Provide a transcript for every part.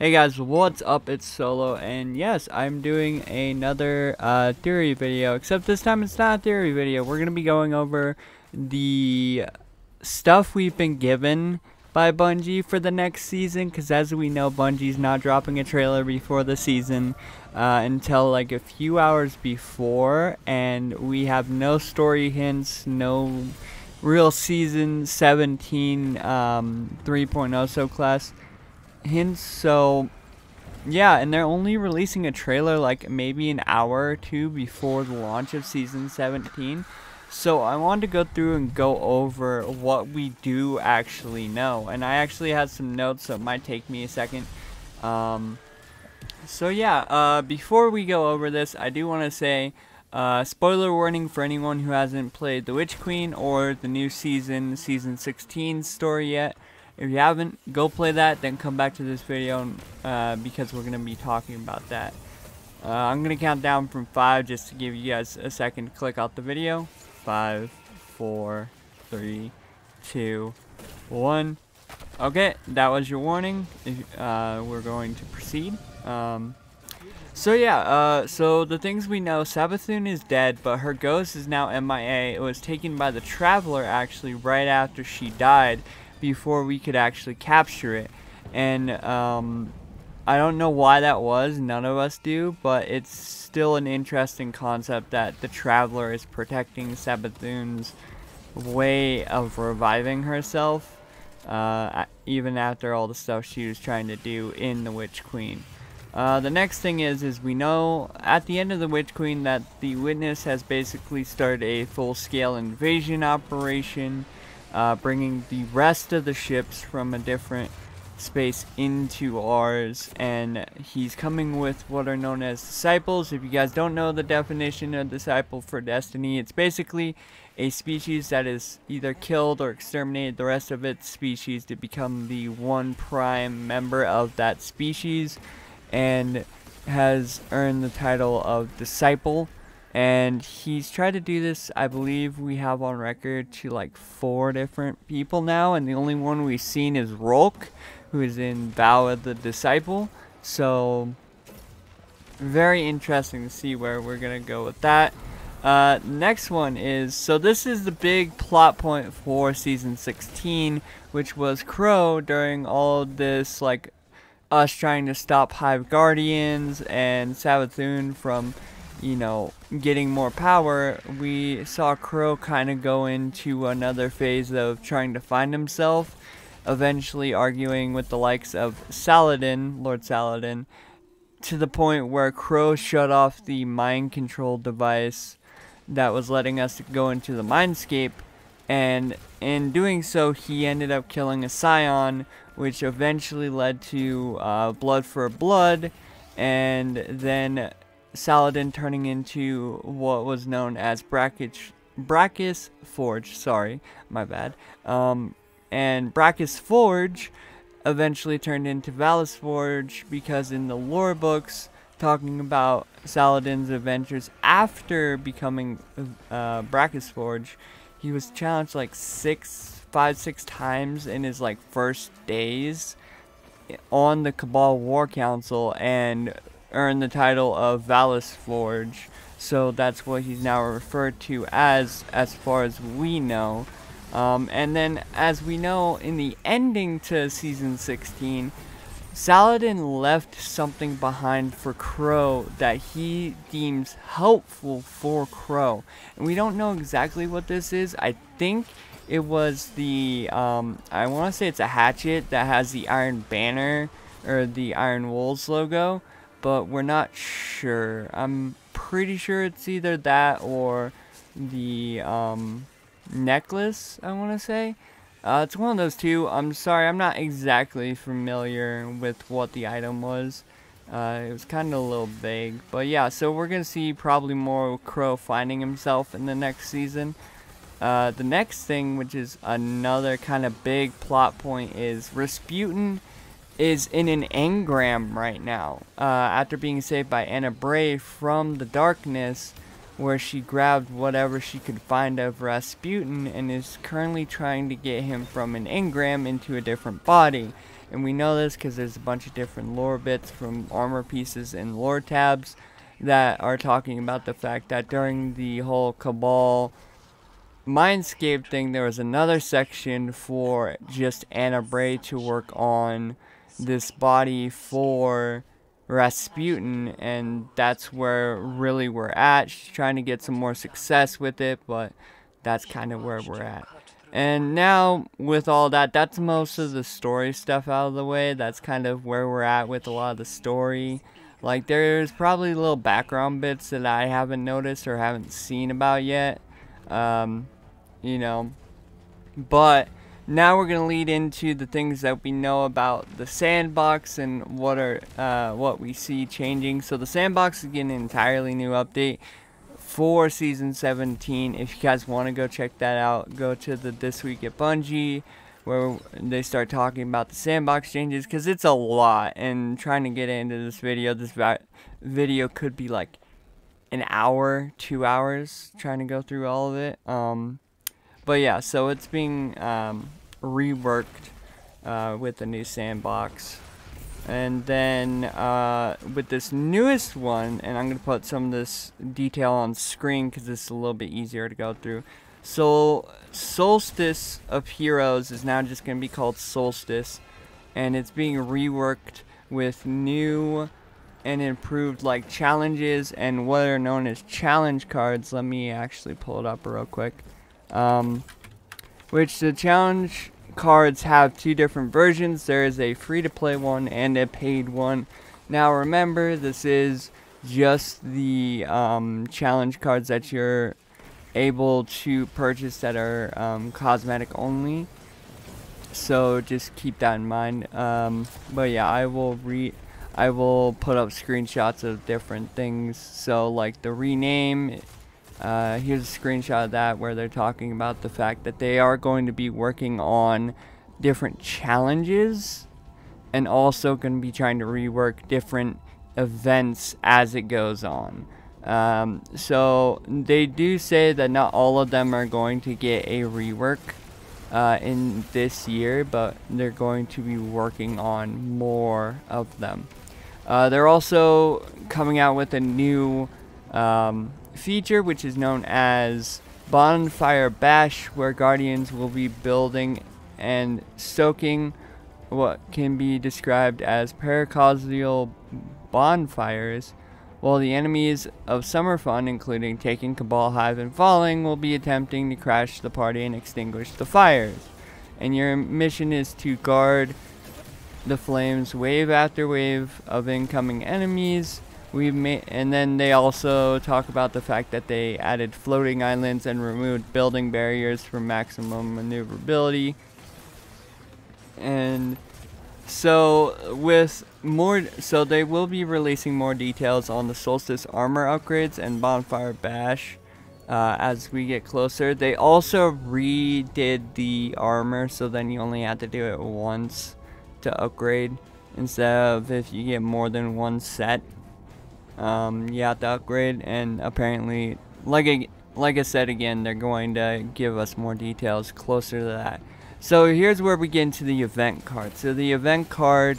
Hey guys, what's up? It's Solo, and yes, I'm doing another uh, theory video, except this time it's not a theory video. We're going to be going over the stuff we've been given by Bungie for the next season, because as we know, Bungie's not dropping a trailer before the season uh, until like a few hours before, and we have no story hints, no real season 17 um, 3.0 so class hints. So, yeah, and they're only releasing a trailer like maybe an hour or two before the launch of season 17. So I wanted to go through and go over what we do actually know. And I actually had some notes, so it might take me a second. Um, so yeah, uh, before we go over this, I do want to say, uh, spoiler warning for anyone who hasn't played The Witch Queen or the new season, season 16 story yet. If you haven't, go play that, then come back to this video uh, because we're going to be talking about that. Uh, I'm going to count down from 5 just to give you guys a second to click out the video. Five, four, three, two, one. Okay, that was your warning. If, uh, we're going to proceed. Um, so yeah, uh, so the things we know, Savathun is dead, but her ghost is now MIA. It was taken by the Traveler actually right after she died before we could actually capture it. And um, I don't know why that was, none of us do, but it's still an interesting concept that the Traveler is protecting Savathun's way of reviving herself, uh, even after all the stuff she was trying to do in The Witch Queen. Uh, the next thing is, is we know at the end of the Witch Queen that the Witness has basically started a full-scale invasion operation uh, bringing the rest of the ships from a different space into ours. And he's coming with what are known as disciples. If you guys don't know the definition of disciple for destiny it's basically a species that is either killed or exterminated. The rest of its species to become the one prime member of that species and has earned the title of disciple and he's tried to do this, I believe we have on record to like four different people now. And the only one we've seen is Rhulk, who is in Vow of the Disciple. So, very interesting to see where we're to go with that. Uh, next one is, so this is the big plot point for Season 16, which was Crow during all this, like, us trying to stop Hive Guardians and Savathun from you know, getting more power, we saw Crow kind of go into another phase of trying to find himself, eventually arguing with the likes of Saladin, Lord Saladin, to the point where Crow shut off the mind control device that was letting us go into the mindscape, and in doing so, he ended up killing a Scion, which eventually led to uh, Blood for Blood, and then Saladin turning into what was known as Brackish, Bracus Forge. Sorry, my bad. Um, and Bracus Forge eventually turned into Valus Forge because in the lore books talking about Saladin's adventures after becoming uh, Bracus Forge, he was challenged like six, five, six times in his like first days on the Cabal War Council and earned the title of Valus Forge. So that's what he's now referred to as, as far as we know. Um, and then, as we know, in the ending to Season 16, Saladin left something behind for Crow that he deems helpful for Crow. And we don't know exactly what this is. I think it was the, um, I want to say it's a hatchet that has the Iron Banner, or the Iron Wolves logo but we're not sure. I'm pretty sure it's either that or the um, necklace, I want to say. Uh, it's one of those two. I'm sorry, I'm not exactly familiar with what the item was. Uh, it was kind of a little vague. But yeah, so we're going to see probably more Crow finding himself in the next season. Uh, the next thing, which is another kind of big plot point, is Rasputin is in an engram right now uh, after being saved by Ana Bray from the darkness where she grabbed whatever she could find of Rasputin and is currently trying to get him from an engram into a different body. And we know this because there's a bunch of different lore bits from armor pieces and lore tabs that are talking about the fact that during the whole Cabal Mindscape thing, there was another section for just Ana Bray to work on this body for Rasputin, and that's where really we're at. She's trying to get some more success with it, but that's kind of where we're at. And now, with all that, that's most of the story stuff out of the way. That's kind of where we're at with a lot of the story. Like, there's probably little background bits that I haven't noticed or haven't seen about yet. Um, you know. But, now we're going to lead into the things that we know about the sandbox and what are uh, what we see changing. So the sandbox is getting an entirely new update for season 17. If you guys want to go check that out, go to the This Week at Bungie where they start talking about the sandbox changes because it's a lot and trying to get into this video this video could be like an hour two hours trying to go through all of it um, but yeah so it's being um, reworked uh, with the new sandbox and then uh, with this newest one, and I'm going to put some of this detail on screen because it's a little bit easier to go through. So Solstice of Heroes is now just going to be called Solstice. And it's being reworked with new and improved like challenges and what are known as challenge cards. Let me actually pull it up real quick. Um, which the challenge cards have two different versions. There is a free-to-play one and a paid one. Now remember, this is just the um, challenge cards that you're able to purchase that are um, cosmetic only. So just keep that in mind. Um, but yeah, I will re I will put up screenshots of different things. So like the rename uh, here's a screenshot of that where they're talking about the fact that they are going to be working on different challenges and also going to be trying to rework different events as it goes on. Um, so they do say that not all of them are going to get a rework uh, in this year, but they're going to be working on more of them. Uh, they're also coming out with a new um, feature which is known as Bonfire Bash where Guardians will be building and stoking what can be described as paracausal bonfires while the enemies of Summer Fun, including Taken Cabal Hive and Fallen, will be attempting to crash the party and extinguish the fires. And your mission is to guard the flames wave after wave of incoming enemies we made, and then they also talk about the fact that they added floating islands and removed building barriers for maximum maneuverability. And so with more, so they will be releasing more details on the Solstice armor upgrades and Bonfire Bash uh, as we get closer. They also redid the armor, so then you only have to do it once to upgrade instead of if you get more than one set um, you have to upgrade and apparently like I, like I said again they're going to give us more details closer to that. So here's where we get into the event card. So the event card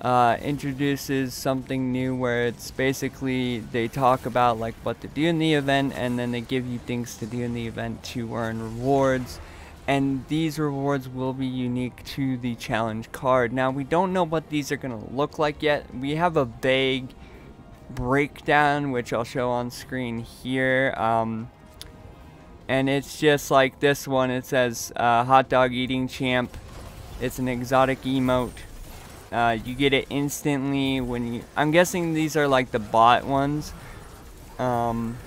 uh, introduces something new where it's basically they talk about like what to do in the event and then they give you things to do in the event to earn rewards. And these rewards will be unique to the challenge card. Now we don't know what these are going to look like yet. We have a vague breakdown, which I'll show on screen here. Um, and it's just like this one. It says uh, hot dog eating champ. It's an exotic emote. Uh, you get it instantly when you. I'm guessing these are like the bot ones. Um,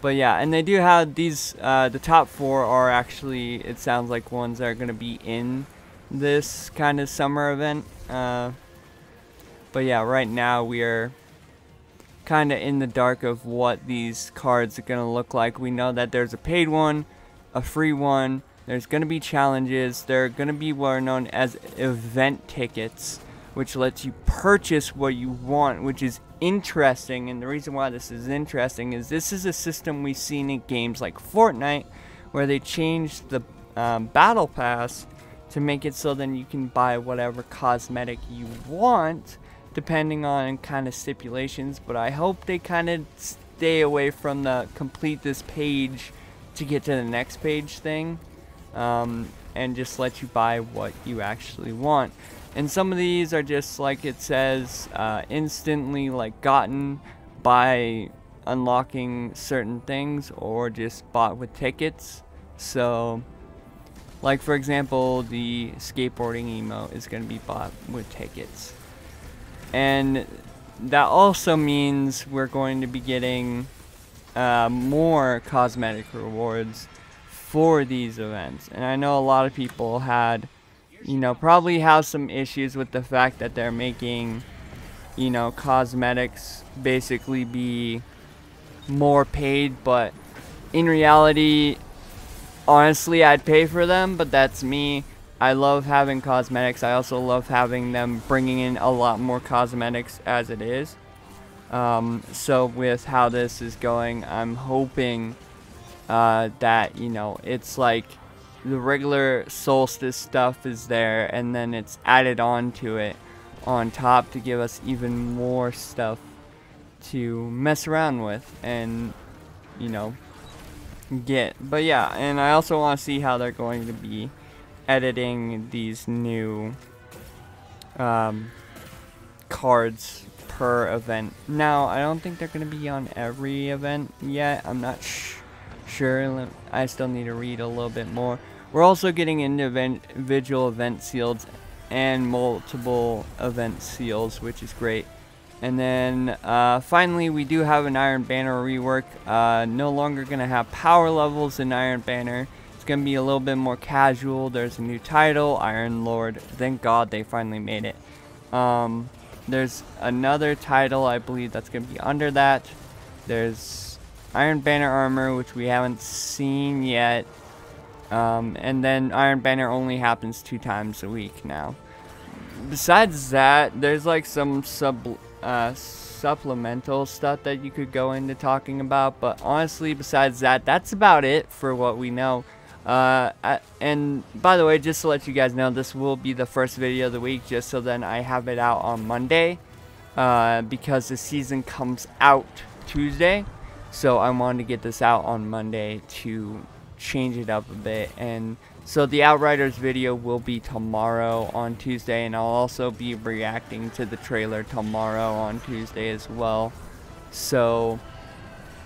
but yeah, and they do have these. Uh, the top four are actually. It sounds like ones that are gonna be in this kind of summer event. Uh, but yeah, right now we are kind of in the dark of what these cards are going to look like. We know that there's a paid one, a free one, there's going to be challenges, they're going to be what are known as event tickets, which lets you purchase what you want, which is interesting. And the reason why this is interesting is this is a system we've seen in games like Fortnite, where they changed the um, Battle Pass to make it so then you can buy whatever cosmetic you want depending on kind of stipulations but I hope they kind of stay away from the complete this page to get to the next page thing um, and just let you buy what you actually want and some of these are just like it says uh, instantly like gotten by unlocking certain things or just bought with tickets so like for example, the skateboarding emo is going to be bought with tickets. And that also means we're going to be getting uh, more cosmetic rewards for these events. And I know a lot of people had, you know, probably have some issues with the fact that they're making, you know, cosmetics basically be more paid, but in reality, honestly, I'd pay for them, but that's me. I love having cosmetics. I also love having them bringing in a lot more cosmetics as it is. Um, so with how this is going, I'm hoping uh, that, you know, it's like the regular solstice stuff is there and then it's added on to it on top to give us even more stuff to mess around with and, you know, get. But yeah, and I also want to see how they're going to be editing these new um, cards per event. Now, I don't think they're going to be on every event yet. I'm not sure. I still need to read a little bit more. We're also getting individual event seals and multiple event seals, which is great. And then uh, finally, we do have an Iron Banner rework. Uh, no longer going to have power levels in Iron Banner. Going to be a little bit more casual. There's a new title, Iron Lord. Thank God they finally made it. Um, there's another title, I believe, that's going to be under that. There's Iron Banner armor, which we haven't seen yet. Um, and then Iron Banner only happens two times a week now. Besides that, there's like some sub uh, supplemental stuff that you could go into talking about. But honestly, besides that, that's about it for what we know. Uh, and by the way, just to let you guys know, this will be the first video of the week, just so then I have it out on Monday, uh, because the season comes out Tuesday. So I wanted to get this out on Monday to change it up a bit and so the Outriders video will be tomorrow on Tuesday, and I'll also be reacting to the trailer tomorrow on Tuesday as well. So,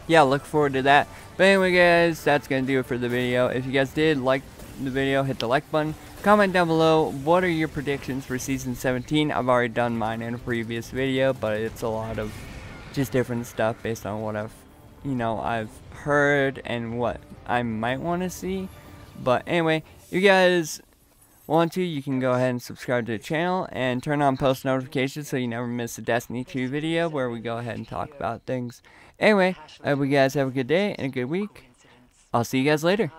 yeah, look forward to that. But anyway, guys, that's going to do it for the video. If you guys did like the video, hit the like button. Comment down below, what are your predictions for Season 17? I've already done mine in a previous video, but it's a lot of just different stuff based on what I've, you know, I've heard and what I might want to see. But anyway, you guys want to, you can go ahead and subscribe to the channel and turn on post notifications so you never miss a Destiny 2 video where we go ahead and talk about things. Anyway, I hope you guys have a good day and a good week. I'll see you guys later.